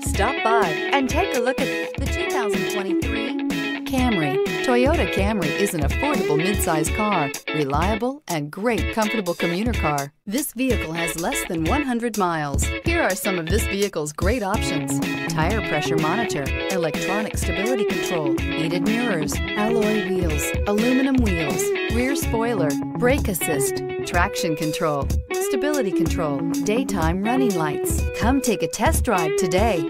Stop by and take a look at the 2023 Camry. Toyota Camry is an affordable midsize car, reliable and great comfortable commuter car. This vehicle has less than 100 miles. Here are some of this vehicle's great options. Tire pressure monitor, electronic stability control, heated mirrors, alloy wheels, aluminum wheels, rear spoiler, brake assist, traction control, stability control, daytime running lights. Come take a test drive today.